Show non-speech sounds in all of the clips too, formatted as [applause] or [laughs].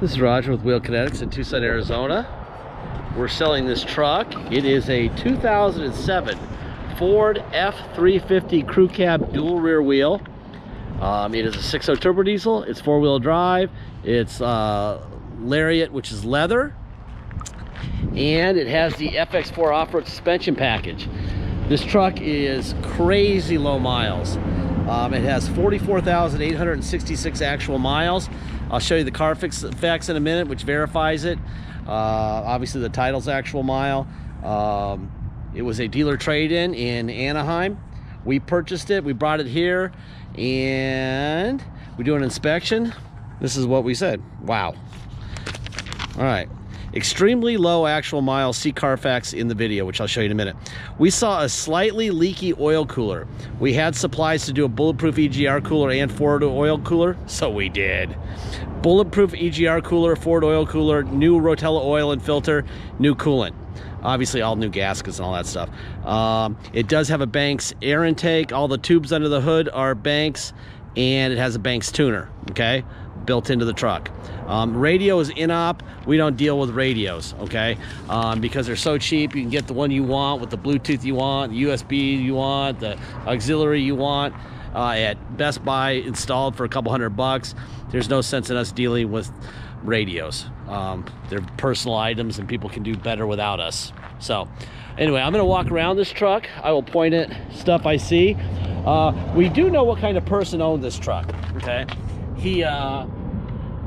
This is Roger with Wheel Kinetics in Tucson, Arizona. We're selling this truck. It is a 2007 Ford F350 Crew Cab dual rear wheel. Um, it is a 6.0 turbo diesel. It's four-wheel drive. It's uh, Lariat, which is leather. And it has the FX4 off-road suspension package. This truck is crazy low miles. Um, it has 44,866 actual miles. I'll show you the Carfax facts in a minute, which verifies it. Uh, obviously, the title's actual mile. Um, it was a dealer trade-in in Anaheim. We purchased it, we brought it here, and we do an inspection. This is what we said. Wow. All right. Extremely low actual miles, see Carfax in the video, which I'll show you in a minute. We saw a slightly leaky oil cooler. We had supplies to do a bulletproof EGR cooler and Ford oil cooler, so we did. Bulletproof EGR cooler, Ford oil cooler, new Rotella oil and filter, new coolant obviously all new gaskets and all that stuff. Um, it does have a Banks air intake. All the tubes under the hood are Banks and it has a Banks tuner, okay, built into the truck. Um, radio is in-op. We don't deal with radios, okay, um, because they're so cheap. You can get the one you want with the Bluetooth you want, the USB you want, the auxiliary you want uh, at Best Buy installed for a couple hundred bucks. There's no sense in us dealing with radios. Um, they're personal items and people can do better without us. So anyway, I'm gonna walk around this truck. I will point at stuff I see. Uh, we do know what kind of person owned this truck, okay? He, uh,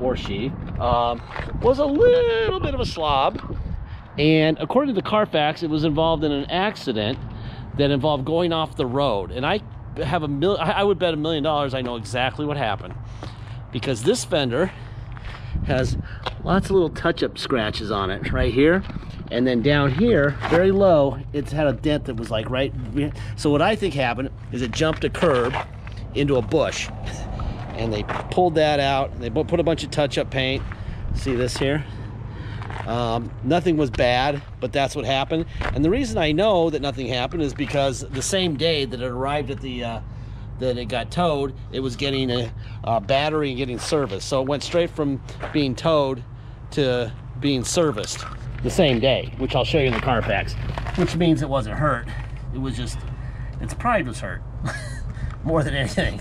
or she, um, was a little bit of a slob. And according to the Carfax, it was involved in an accident that involved going off the road. And I have a mil I would bet a million dollars I know exactly what happened. Because this fender has lots of little touch-up scratches on it right here and then down here very low it's had a dent that was like right so what I think happened is it jumped a curb into a bush and they pulled that out they put a bunch of touch-up paint see this here um, nothing was bad but that's what happened and the reason I know that nothing happened is because the same day that it arrived at the uh, that it got towed, it was getting a, a battery and getting serviced. So it went straight from being towed to being serviced the same day, which I'll show you in the Carfax, which means it wasn't hurt. It was just, its pride was hurt [laughs] more than anything.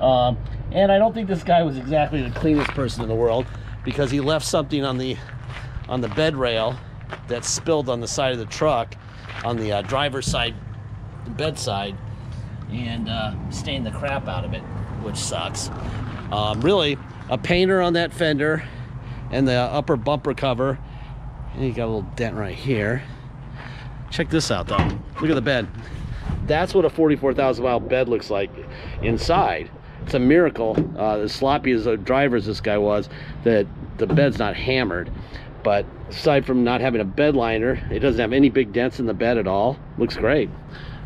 Um, and I don't think this guy was exactly the cleanest person in the world because he left something on the on the bed rail that spilled on the side of the truck on the uh, driver's side bedside and uh, stain the crap out of it, which sucks. Um, really, a painter on that fender and the upper bumper cover. And you got a little dent right here. Check this out though. Look at the bed. That's what a 44,000 mile bed looks like inside. It's a miracle, uh, as sloppy as a driver as this guy was, that the bed's not hammered. But aside from not having a bed liner, it doesn't have any big dents in the bed at all. Looks great.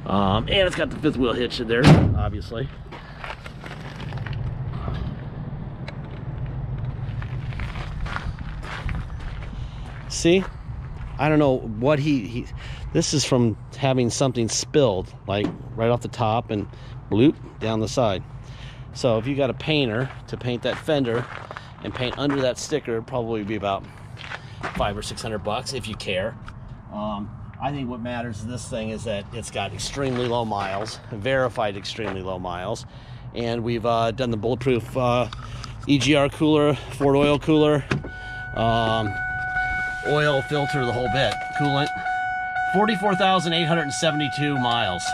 Um, and it's got the fifth wheel hitch in there, obviously. See? I don't know what he, he this is from having something spilled like right off the top and bloop down the side. So if you got a painter to paint that fender and paint under that sticker, probably be about five or six hundred bucks if you care. Um, I think what matters in this thing is that it's got extremely low miles, verified extremely low miles, and we've uh, done the bulletproof uh, EGR cooler, Ford oil cooler, um, oil filter, the whole bit, coolant. 44,872 miles.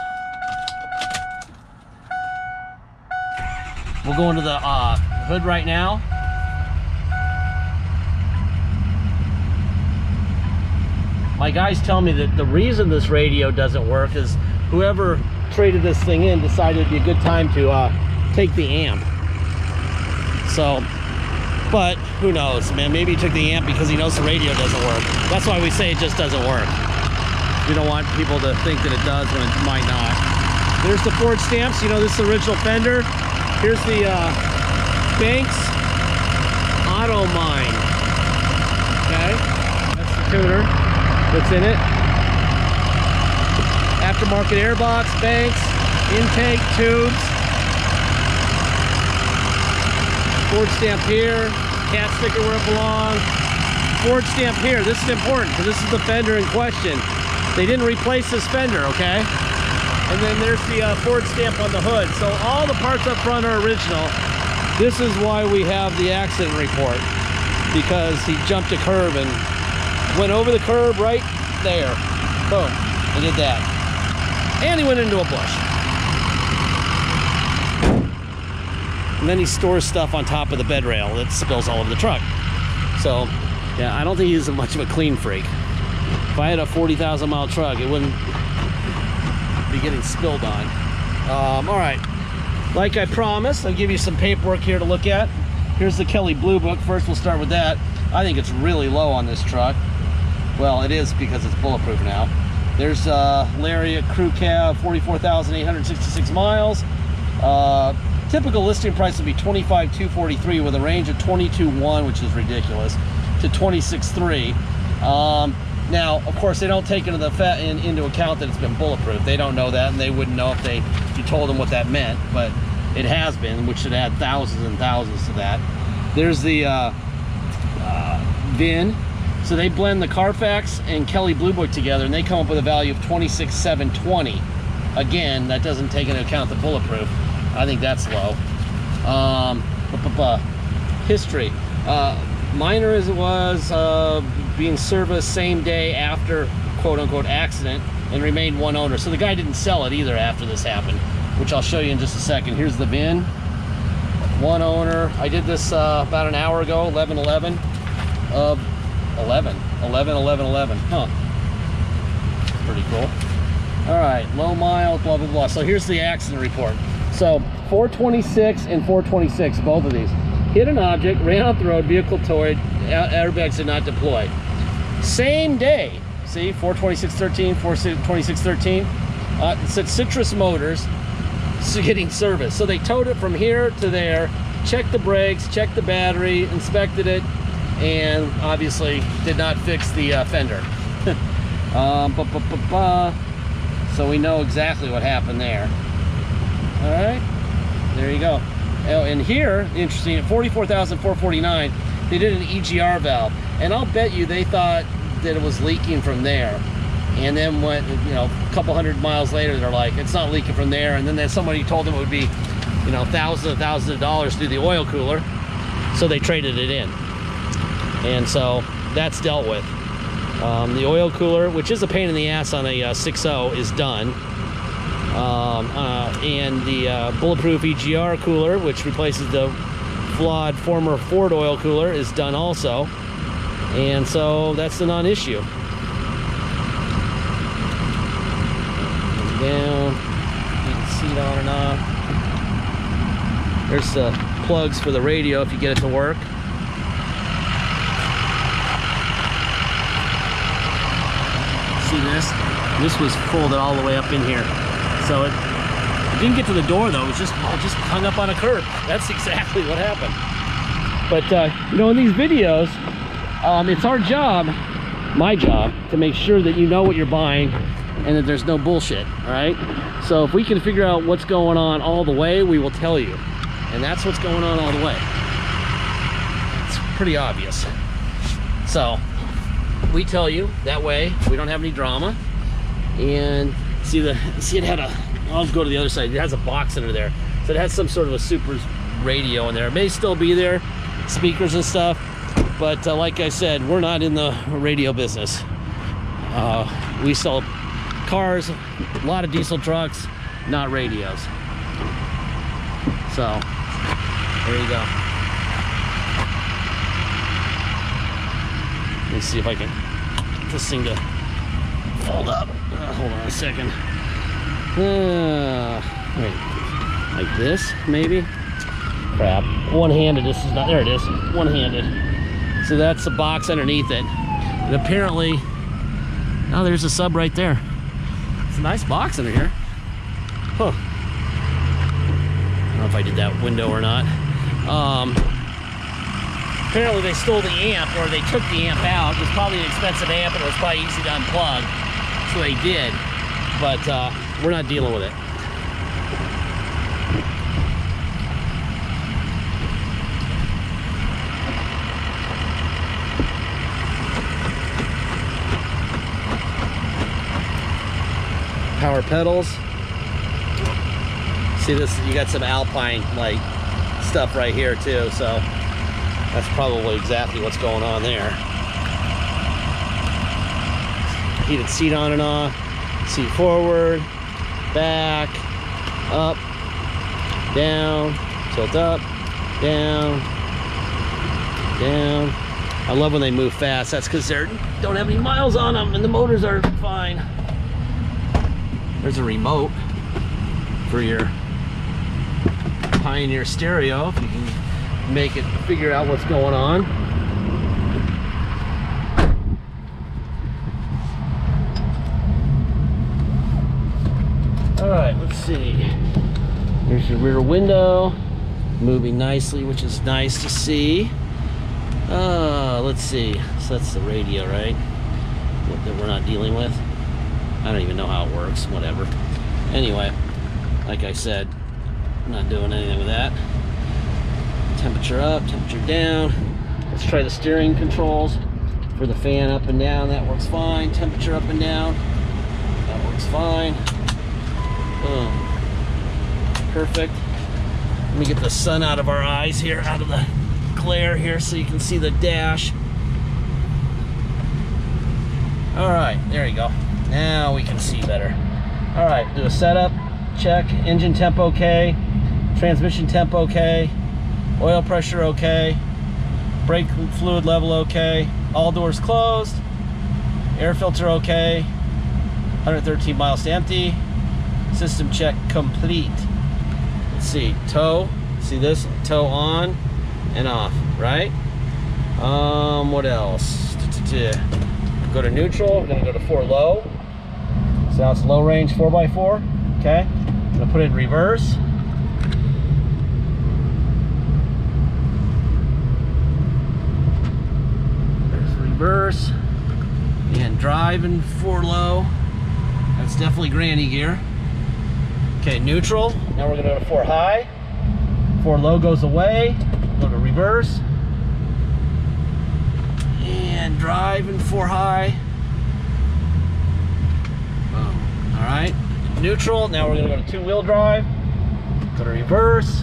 We'll go into the uh, hood right now. my guys tell me that the reason this radio doesn't work is whoever traded this thing in decided it'd be a good time to uh, take the amp. So, but who knows, man? Maybe he took the amp because he knows the radio doesn't work. That's why we say it just doesn't work. We don't want people to think that it does when it might not. There's the Ford stamps. You know, this is the original fender. Here's the uh, Banks AutoMind. Okay, that's the tuner that's in it. Aftermarket airbox, banks, intake, tubes. Ford stamp here. cat sticker where it belongs. Ford stamp here. This is important because this is the fender in question. They didn't replace this fender, okay? And then there's the uh, Ford stamp on the hood. So all the parts up front are original. This is why we have the accident report because he jumped a curb and went over the curb right there. Boom, he did that. And he went into a bush. And then he stores stuff on top of the bed rail that spills all over the truck. So, yeah, I don't think he's much of a clean freak. If I had a 40,000 mile truck, it wouldn't be getting spilled on. Um, all right, like I promised, I'll give you some paperwork here to look at. Here's the Kelley Blue Book. First, we'll start with that. I think it's really low on this truck. Well, it is because it's bulletproof now. There's uh, Lariat Crew Cab, 44,866 miles. Uh, typical listing price would be 25,243 with a range of 22.1, which is ridiculous, to 26.3. Um, now, of course, they don't take into the in, into account that it's been bulletproof. They don't know that, and they wouldn't know if they if you told them what that meant. But it has been, which should add thousands and thousands to that. There's the uh, uh, VIN. So they blend the Carfax and Kelley Blue Book together, and they come up with a value of 26,720. Again, that doesn't take into account the bulletproof. I think that's low. Um, history. Uh, minor as it was, uh, being serviced same day after quote unquote accident and remained one owner. So the guy didn't sell it either after this happened, which I'll show you in just a second. Here's the VIN. One owner. I did this uh, about an hour ago, 11 11 of 11. 11 11 11. Huh. Pretty cool. All right, low miles, blah, blah, blah. So here's the accident report. So 426 and 426, both of these. Hit an object, ran off the road, vehicle towed, airbags did not deploy. Same day, see, 42613, 42613, uh, said Citrus Motors getting service. So they towed it from here to there, checked the brakes, checked the battery, inspected it, and obviously did not fix the uh, fender. [laughs] um, ba -ba -ba so we know exactly what happened there. All right, there you go. Oh, and here, interesting, at 44,449, they did an EGR valve. And I'll bet you they thought that it was leaking from there. And then went, you know, a couple hundred miles later, they're like, it's not leaking from there. And then somebody told them it would be, you know, thousands and thousands of dollars through the oil cooler. So they traded it in. And so that's dealt with. Um, the oil cooler, which is a pain in the ass on a uh, 6.0, is done. Um, uh, and the uh, bulletproof EGR cooler, which replaces the flawed former Ford oil cooler, is done also. And so that's the non-issue. Down, seat on and off. There's the plugs for the radio if you get it to work. See this? This was folded all the way up in here. So it, it didn't get to the door though. It was just it just hung up on a curb. That's [laughs] exactly what happened. But uh, you know, in these videos, um, it's our job, my job, to make sure that you know what you're buying and that there's no bullshit. All right. So if we can figure out what's going on all the way, we will tell you. And that's what's going on all the way. It's pretty obvious. So we tell you that way we don't have any drama and see the see it had a I'll go to the other side it has a box under there so it has some sort of a super radio in there it may still be there speakers and stuff but uh, like I said we're not in the radio business uh, we sell cars a lot of diesel trucks not radios so there you go let me see if I can get this thing to fold up uh, hold on a second. Uh, wait, like this, maybe? Crap. One-handed, this is not, there it is. One-handed. So that's the box underneath it. And apparently, oh, there's a sub right there. It's a nice box under here. Huh. I don't know if I did that window or not. Um, apparently they stole the amp or they took the amp out. It was probably an expensive amp and it was probably easy to unplug so they did, but uh, we're not dealing with it. Power pedals. See this, you got some Alpine like stuff right here too, so that's probably exactly what's going on there. Heated seat on and off, seat forward, back, up, down, tilt up, down, down. I love when they move fast. That's because they don't have any miles on them and the motors are fine. There's a remote for your Pioneer stereo if you can make it figure out what's going on. All right, let's see. There's your rear window, moving nicely, which is nice to see. Uh, let's see. So that's the radio, right? That we're not dealing with. I don't even know how it works. Whatever. Anyway, like I said, I'm not doing anything with that. Temperature up, temperature down. Let's try the steering controls for the fan up and down. That works fine. Temperature up and down. That works fine. Boom. Perfect. Let me get the sun out of our eyes here, out of the glare here so you can see the dash. All right, there you go. Now we can see better. All right, do a setup, check, engine temp okay, transmission temp okay, oil pressure okay, brake fluid level okay, all doors closed, air filter okay, 113 miles to empty, system check complete. Let's see, tow, see this, tow on, and off, right? Um, what else? Go to neutral, we're gonna go to four low. So now it's low range 4x4, okay? I'm gonna put it in reverse. There's reverse. And driving four low. That's definitely granny gear. Okay, neutral. Now we're gonna go to four high. Four low goes away go to reverse and driving in four high Boom. All right neutral now we're to go to two-wheel drive go to reverse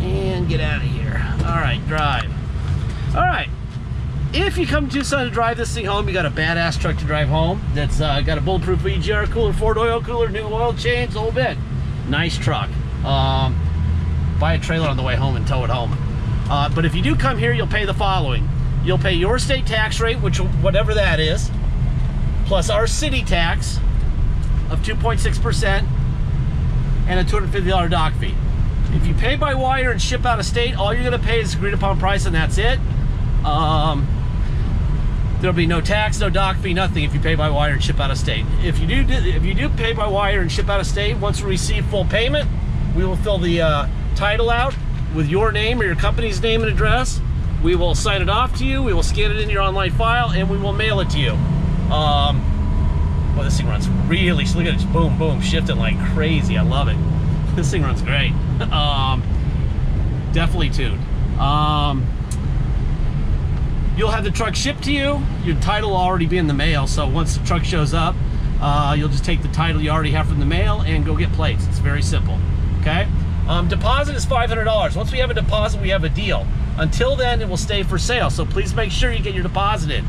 and get out of here all right drive all right if you come to Tucson to drive this thing home, you got a badass truck to drive home that's uh, got a bulletproof EGR cooler, Ford oil cooler, new oil change, the whole bit. Nice truck. Um, buy a trailer on the way home and tow it home. Uh, but if you do come here, you'll pay the following. You'll pay your state tax rate, which whatever that is, plus our city tax of 2.6% and a $250 doc fee. If you pay by wire and ship out of state, all you're gonna pay is agreed upon price and that's it. Um, there'll be no tax, no doc fee, nothing if you pay by wire and ship out of state. If you do, if you do pay by wire and ship out of state, once we receive full payment, we will fill the uh, title out with your name or your company's name and address. We will sign it off to you. We will scan it in your online file and we will mail it to you. Um, well, this thing runs really, look at it, boom, boom, shifting like crazy. I love it. [laughs] This thing runs great. [laughs] um, definitely tuned. Um, you'll have the truck shipped to you. Your title will already be in the mail. So once the truck shows up, uh, you'll just take the title you already have from the mail and go get plates. It's very simple okay? Um, deposit is $500. Once we have a deposit, we have a deal. Until then, it will stay for sale. So please make sure you get your deposit in.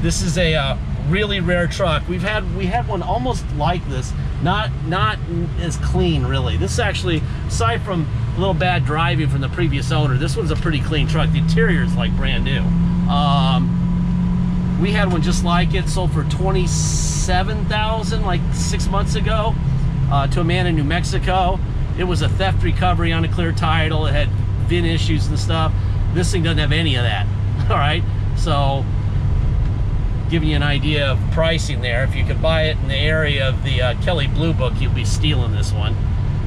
This is a uh, really rare truck. We've had we had one almost like this, not not as clean really. This actually, aside from a little bad driving from the previous owner, this one's a pretty clean truck. The interior is like brand new. Um, we had one just like it, sold for 27,000 like six months ago uh, to a man in New Mexico. It was a theft recovery on a clear title. It had VIN issues and stuff. This thing doesn't have any of that. [laughs] All right, so giving you an idea of pricing there. If you could buy it in the area of the uh, Kelley Blue Book, you'll be stealing this one.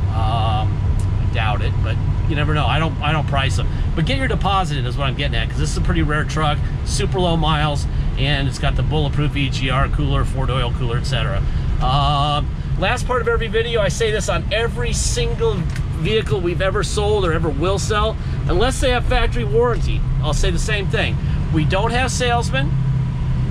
Um, I doubt it, but you never know. I don't I don't price them. But get your deposit in is what I'm getting at because this is a pretty rare truck, super low miles, and it's got the bulletproof EGR cooler, Ford oil cooler, etc. Uh, Last part of every video, I say this on every single vehicle we've ever sold or ever will sell, unless they have factory warranty, I'll say the same thing. We don't have salesmen.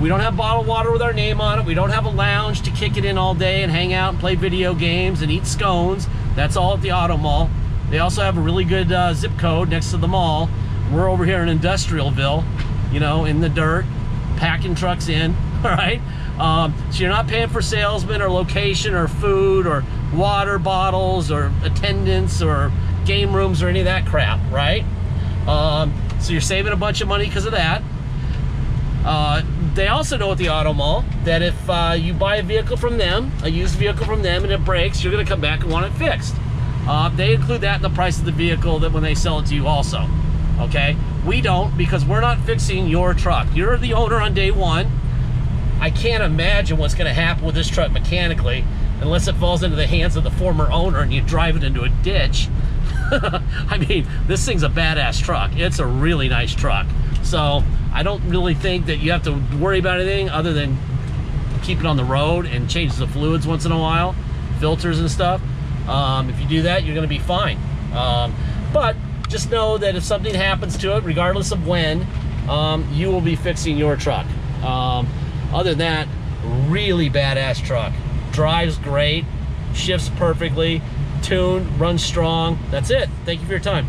We don't have bottled water with our name on it. We don't have a lounge to kick it in all day and hang out and play video games and eat scones. That's all at the auto mall. They also have a really good uh, zip code next to the mall. We're over here in Industrialville, you know, in the dirt, packing trucks in, [laughs] all right? Um, so you're not paying for salesmen or location or food or water bottles or attendance or game rooms or any of that crap, right? Um, so you're saving a bunch of money because of that. Uh, they also know at the auto mall that if uh, you buy a vehicle from them, a used vehicle from them, and it breaks, you're going to come back and want it fixed. Uh, they include that in the price of the vehicle that when they sell it to you also. Okay? We don't because we're not fixing your truck. You're the owner on day one. I can't imagine what's going to happen with this truck mechanically unless it falls into the hands of the former owner and you drive it into a ditch. [laughs] I mean, this thing's a badass truck. It's a really nice truck. So I don't really think that you have to worry about anything other than keep it on the road and change the fluids once in a while, filters and stuff. Um, if you do that, you're going to be fine. Um, but just know that if something happens to it, regardless of when, um, you will be fixing your truck. Um, other than that, really badass truck. Drives great, shifts perfectly, tuned, runs strong. That's it. Thank you for your time.